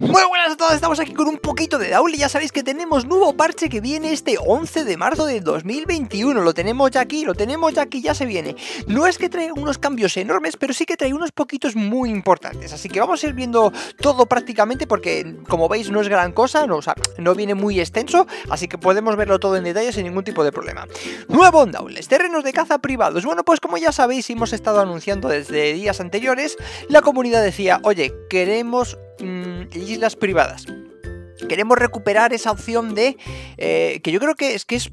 Muy buenas a todos, estamos aquí con un poquito de Daul y ya sabéis que tenemos nuevo parche que viene este 11 de marzo de 2021, lo tenemos ya aquí, lo tenemos ya aquí, ya se viene. No es que traiga unos cambios enormes, pero sí que trae unos poquitos muy importantes, así que vamos a ir viendo todo prácticamente porque como veis no es gran cosa, no, o sea, no viene muy extenso, así que podemos verlo todo en detalle sin ningún tipo de problema. Nuevo Daules, terrenos de caza privados. Bueno, pues como ya sabéis, hemos estado anunciando desde días anteriores, la comunidad decía, oye, queremos mmm, islas privadas. Queremos recuperar esa opción de eh, que yo creo que es que es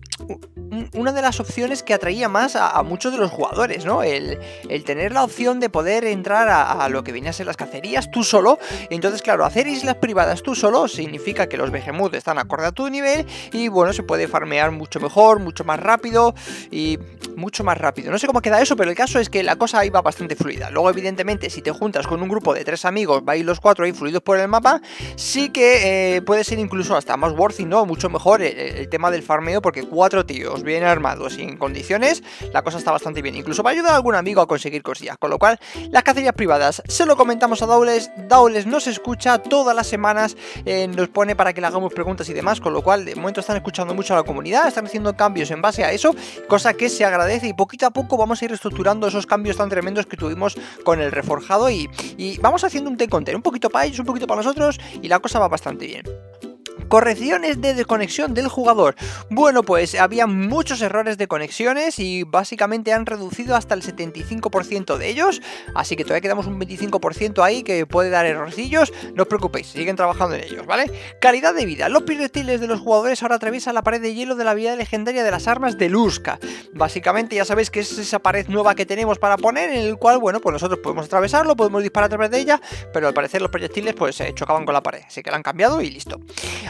una de las opciones que atraía más a, muchos de los jugadores, ¿no? El, tener la opción de poder entrar a, lo que viene a ser las cacerías tú solo. Entonces, claro, hacer islas privadas tú solo significa que los Behemoth están acorde a tu nivel y bueno, se puede farmear mucho mejor, mucho más rápido y mucho más rápido. No sé cómo queda eso, pero el caso es que la cosa iba bastante fluida. Luego, evidentemente, si te juntas con un grupo de tres amigos, vais los cuatro ahí fluidos por el mapa, sí que eh, puede ser incluso hasta más worthy, ¿no? Mucho mejor el, el, tema del farmeo, porque cuatro tíos bien armados y en condiciones, la cosa está bastante bien. Incluso va a ayudar a algún amigo a conseguir cosillas. Con lo cual, las cacerías privadas se lo comentamos a Daules. Daules nos escucha todas las semanas, eh, nos pone para que le hagamos preguntas y demás. Con lo cual, de momento están escuchando mucho a la comunidad, están haciendo cambios en base a eso, cosa que se agradece y poquito a poco vamos a ir reestructurando esos cambios tan tremendos que tuvimos con el reforjado y, y vamos haciendo un take content, un poquito para ellos, un poquito para nosotros y la cosa va bastante bien. Correcciones de desconexión del jugador. Bueno, pues había muchos errores de conexiones y básicamente han reducido hasta el 75% de ellos. Así que todavía quedamos un 25% ahí que puede dar errorcillos. No os preocupéis, siguen trabajando en ellos, ¿vale? Calidad de vida. Los proyectiles de los jugadores ahora atraviesan la pared de hielo de la vida legendaria de las armas de Luzca. Básicamente ya sabéis que es esa pared nueva que tenemos para poner en el cual, bueno, pues nosotros podemos atravesarlo, podemos disparar a través de ella, pero al parecer los proyectiles pues se chocaban con la pared. Así que la han cambiado y listo.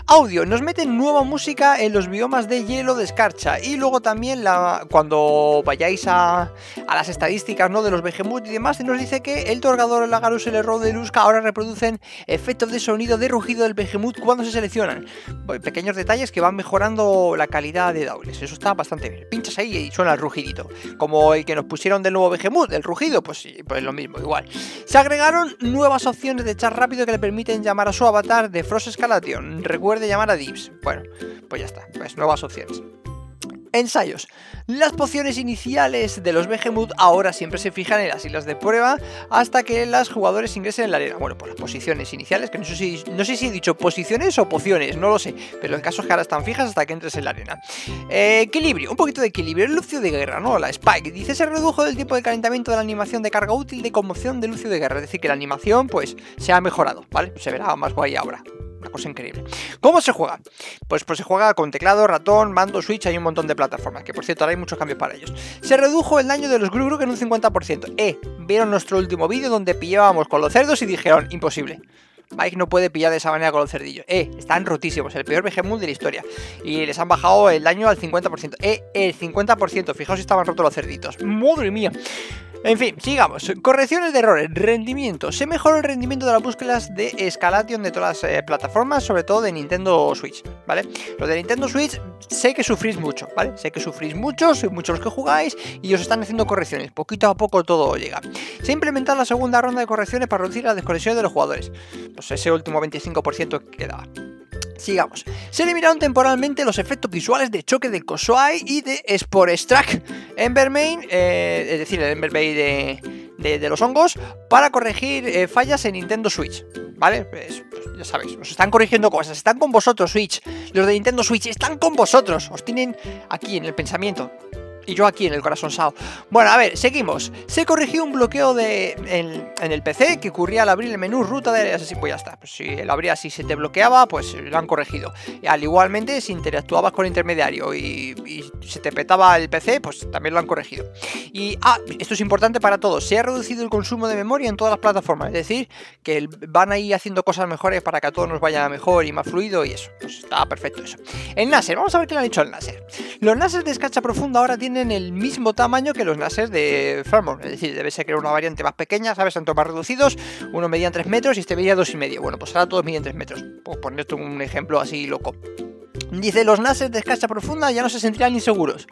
Audio, nos meten nueva música en los biomas de hielo de escarcha y luego también la, cuando vayáis a, a las estadísticas ¿no? de los Behemoth y demás, nos dice que el Torgador, el Lagarus el Erro de Luzca ahora reproducen efectos de sonido de rugido del Behemoth cuando se seleccionan. Pequeños detalles que van mejorando la calidad de Daules, eso está bastante bien. Pinchas ahí y suena el rugidito. Como el que nos pusieron del nuevo Behemoth, el rugido, pues sí, pues lo mismo, igual. Se agregaron nuevas opciones de chat rápido que le permiten llamar a su avatar de Frost Escalation. Recuerda de llamar a Dips. Bueno, pues ya está, pues nuevas opciones. Ensayos. Las pociones iniciales de los Behemoth ahora siempre se fijan en las islas de prueba hasta que los jugadores ingresen en la arena. Bueno, pues las posiciones iniciales, que no sé si, no sé si he dicho posiciones o pociones, no lo sé, pero el caso es que ahora están fijas hasta que entres en la arena. Eh, equilibrio, un poquito de equilibrio. El lucio de guerra, ¿no? La Spike. Dice, se redujo del tiempo de calentamiento de la animación de carga útil de conmoción de lucio de guerra. Es decir, que la animación, pues, se ha mejorado, ¿vale? Se verá más guay ahora cosa increíble. ¿Cómo se juega? Pues, pues se juega con teclado, ratón, mando, switch, hay un montón de plataformas, que por cierto ahora hay muchos cambios para ellos. Se redujo el daño de los Gru en un 50%. Eh, vieron nuestro último vídeo donde pillábamos con los cerdos y dijeron, imposible. Mike no puede pillar de esa manera con los cerdillos. Eh, están rotísimos, el peor Behemoth de la historia. Y les han bajado el daño al 50%. Eh, el 50%, fijaos si estaban rotos los cerditos. Madre mía. En fin, sigamos. Correcciones de errores. Rendimiento. Se mejoró el rendimiento de las búsquedas de escalation de todas las eh, plataformas, sobre todo de Nintendo Switch, ¿vale? Lo de Nintendo Switch sé que sufrís mucho, ¿vale? Sé que sufrís mucho, sois muchos los que jugáis y os están haciendo correcciones. Poquito a poco todo llega. Se ha implementado la segunda ronda de correcciones para reducir la desconexión de los jugadores. Pues ese último 25% que quedaba. Sigamos. Se eliminaron temporalmente los efectos visuales de choque de Kosoai y de Sporestrack Embermain, eh, es decir, el Embermain de, de, de, los hongos, para corregir eh, fallas en Nintendo Switch. ¿Vale? Pues, pues, ya sabéis, os están corrigiendo cosas, están con vosotros, Switch. Los de Nintendo Switch están con vosotros, os tienen aquí en el pensamiento y yo aquí en el corazón sao. Bueno, a ver, seguimos. Se corrigió un bloqueo de, en, el PC que ocurría al abrir el menú ruta de así, pues ya está. Pues si lo abrías y se te bloqueaba, pues lo han corregido. Y al igualmente, si interactuabas con el intermediario y, se te petaba el PC, pues también lo han corregido. Y, ah, esto es importante para todos. Se ha reducido el consumo de memoria en todas las plataformas. Es decir, que van ahí haciendo cosas mejores para que a todos nos vaya mejor y más fluido y eso. Pues está perfecto eso. El NASER, vamos a ver qué le han hecho al NASER. Los NASER de escarcha profunda ahora tienen tienen el mismo tamaño que los NASers de Farmon, es decir, debe ser que era una variante más pequeña, ¿sabes? Tanto más reducidos, uno medía 3 metros y este medía 2,5. Bueno, pues ahora todos miden 3 metros, por ponerte un ejemplo así loco. Dice, los NASers de escarcha profunda ya no se sentirán inseguros.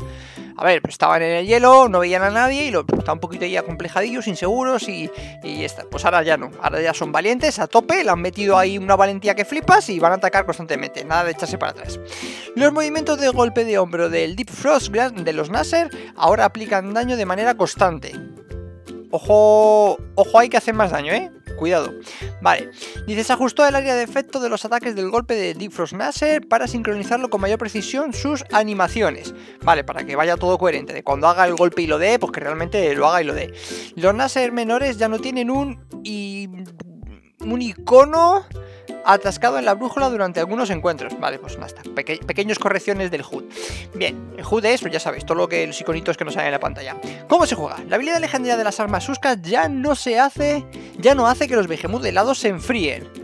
A ver, pues estaban en el hielo, no veían a nadie y lo, estaban un poquito ya complejadillos, inseguros y, y está. Pues ahora ya no, ahora ya son valientes, a tope, le han metido ahí una valentía que flipas y van a atacar constantemente, nada de echarse para atrás. Los movimientos de golpe de hombro del Deep Frost de los Nasser ahora aplican daño de manera constante. Ojo, ojo, hay que hacer más daño, ¿eh? Cuidado. Vale. Dice, se ajustó el área de efecto de los ataques del golpe de Deep Frost Nasser para sincronizarlo con mayor precisión sus animaciones. Vale, para que vaya todo coherente. De cuando haga el golpe y lo dé, pues que realmente lo haga y lo dé. Los Nasser menores ya no tienen un... Un icono atascado en la brújula durante algunos encuentros. Vale, pues nada, pequeñas correcciones del HUD. Bien, el HUD es, pues ya sabéis, todo lo que los iconitos que nos salen en la pantalla. ¿Cómo se juega? La habilidad legendaria de las armas Suskas ya no se hace, ya no hace que los Behemoth helados se enfríen.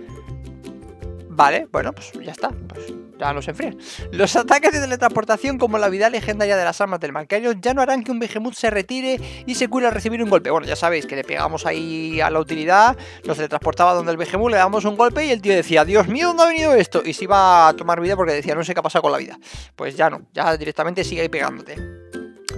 Vale, bueno, pues ya está. Pues ya no se enfrían. Los ataques de teletransportación, como la vida legendaria de las armas del Marcario, ya no harán que un Behemoth se retire y se cure al recibir un golpe. Bueno, ya sabéis que le pegamos ahí a la utilidad, nos teletransportaba donde el Behemoth, le damos un golpe y el tío decía, Dios mío, ¿dónde ha venido esto? Y se iba a tomar vida porque decía, no sé qué ha pasado con la vida. Pues ya no, ya directamente sigue ahí pegándote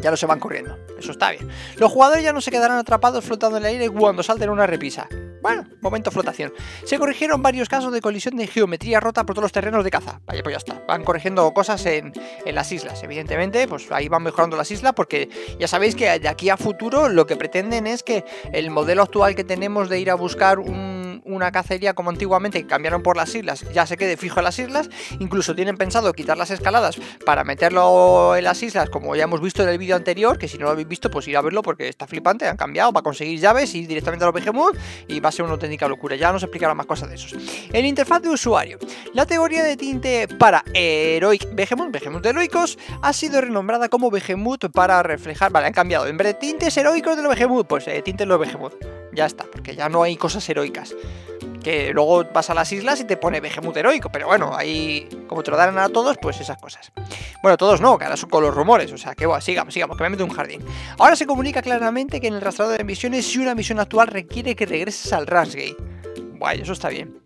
ya no se van corriendo. Eso está bien. Los jugadores ya no se quedarán atrapados flotando en el aire cuando salten una repisa. Bueno, momento flotación. Se corrigieron varios casos de colisión de geometría rota por todos los terrenos de caza. Vaya, pues ya está. Van corrigiendo cosas en, en, las islas. Evidentemente, pues ahí van mejorando las islas porque ya sabéis que de aquí a futuro lo que pretenden es que el modelo actual que tenemos de ir a buscar un una cacería como antiguamente cambiaron por las islas, ya se quede fijo en las islas. Incluso tienen pensado quitar las escaladas para meterlo en las islas, como ya hemos visto en el vídeo anterior, que si no lo habéis visto, pues ir a verlo porque está flipante, han cambiado para conseguir llaves y directamente a los Behemoth y va a ser una auténtica locura. Ya nos explicará más cosas de esos. En interfaz de usuario, la teoría de tinte para Heroic Behemoth, Behemoth heroicos, ha sido renombrada como Behemoth para reflejar, vale, han cambiado, en vez de tintes heroicos de los Behemoth, pues eh, tintes los Behemoth. Ya está, porque ya no hay cosas heroicas. Que luego vas a las islas y te pone Behemoth heroico, pero bueno, ahí como te lo dan a todos, pues esas cosas. Bueno, todos no, que ahora son con los rumores, o sea, que bueno, sigamos, sigamos, que me meto un jardín. Ahora se comunica claramente que en el rastreador de misiones, si una misión actual requiere que regreses al Rasgate. Guay, eso está bien.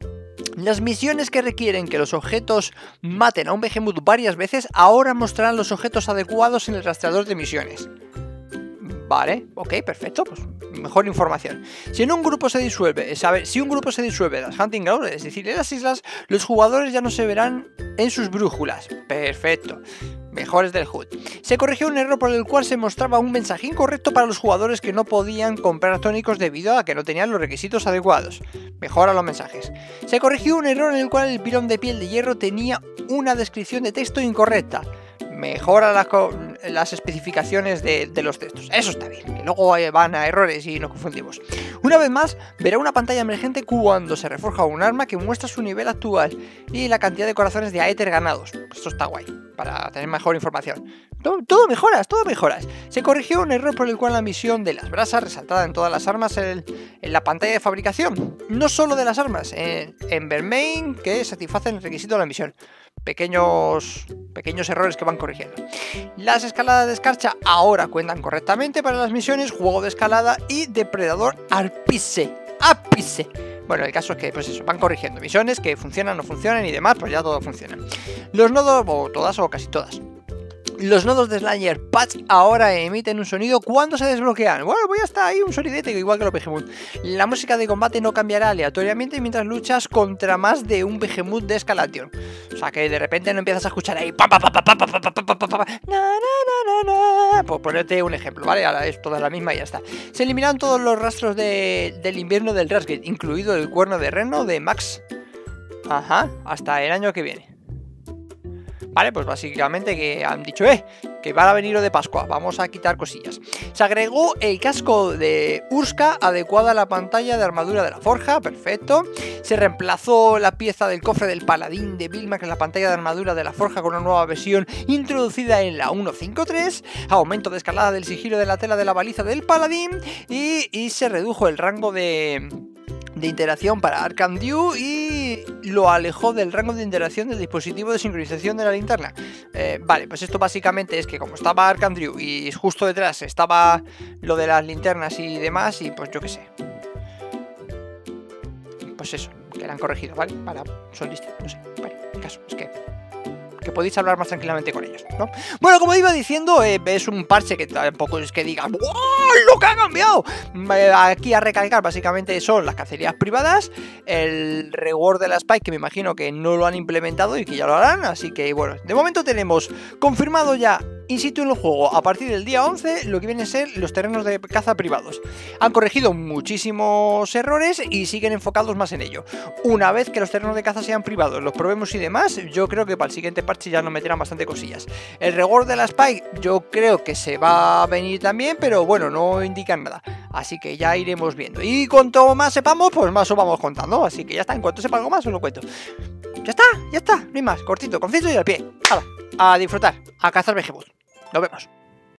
Las misiones que requieren que los objetos maten a un Behemoth varias veces ahora mostrarán los objetos adecuados en el rastreador de misiones. Vale, ok, perfecto, pues mejor información. Si en un grupo se disuelve, sabe, si un grupo se disuelve las Hunting Grounds, es decir, en las islas, los jugadores ya no se verán en sus brújulas. Perfecto. Mejores del HUD. Se corrigió un error por el cual se mostraba un mensaje incorrecto para los jugadores que no podían comprar tónicos debido a que no tenían los requisitos adecuados. Mejora los mensajes. Se corrigió un error en el cual el pilón de piel de hierro tenía una descripción de texto incorrecta mejora las, especificaciones de, los textos. Eso está bien, que luego van a errores y nos confundimos. Una vez más, verá una pantalla emergente cuando se reforja un arma que muestra su nivel actual y la cantidad de corazones de Aether ganados. Esto está guay, para tener mejor información. Todo, mejoras, todo mejoras. Se corrigió un error por el cual la misión de las brasas, resaltada en todas las armas en, la pantalla de fabricación, no solo de las armas, en, en que satisfacen el requisito de la misión pequeños, pequeños errores que van corrigiendo. Las escaladas de escarcha ahora cuentan correctamente para las misiones Juego de Escalada y Depredador Arpice. Ápice. Bueno, el caso es que, pues eso, van corrigiendo misiones que funcionan, no funcionan y demás, pues ya todo funciona. Los nodos, o todas o casi todas, los nodos de Slayer Patch ahora emiten un sonido cuando se desbloquean. Bueno, voy hasta ahí un sonidete, igual que los Behemoth. La música de combate no cambiará aleatoriamente mientras luchas contra más de un Behemoth de escalación. O sea que de repente no empiezas a escuchar ahí. Por ponerte un ejemplo, ¿vale? Ahora es toda la misma y ya está. Se eliminan todos los rastros del invierno del Rasgate, incluido el cuerno de reno de Max. Ajá, hasta el año que viene. ¿Vale? Pues básicamente que han dicho, eh, que va a venir lo de Pascua, vamos a quitar cosillas. Se agregó el casco de Urska adecuado a la pantalla de armadura de la forja, perfecto. Se reemplazó la pieza del cofre del paladín de Vilma, que es la pantalla de armadura de la forja con una nueva versión introducida en la 1.5.3. Aumento de escalada del sigilo de la tela de la baliza del paladín y se redujo el rango de de interacción para Arkham y lo alejó del rango de interacción del dispositivo de sincronización de la linterna. Eh, vale, pues esto básicamente es que como estaba Arkham Dew y justo detrás estaba lo de las linternas y demás, y pues yo qué sé. Pues eso, que la han corregido, ¿vale? Para son distintos, no sé. Vale, el caso es que que podéis hablar más tranquilamente con ellos, ¿no? Bueno, como iba diciendo, eh, es un parche que tampoco es que diga ¡Wow! ¡Lo que ha cambiado! Aquí a recalcar, básicamente son las cacerías privadas, el reward de la Spike, que me imagino que no lo han implementado y que ya lo harán, así que bueno, de momento tenemos confirmado ya in situ en el juego a partir del día 11 lo que viene a ser los terrenos de caza privados. Han corregido muchísimos errores y siguen enfocados más en ello. Una vez que los terrenos de caza sean privados, los probemos y demás, yo creo que para el siguiente parche ya nos meterán bastante cosillas. El reward de la Spike yo creo que se va a venir también, pero bueno, no indican nada. Así que ya iremos viendo. Y cuanto más sepamos, pues más os vamos contando. Así que ya está, en cuanto sepa algo más os lo cuento. Ya está, ya está, no hay más, cortito, conciso y al pie. A disfrutar, a cazar Behemoth. Nos vemos.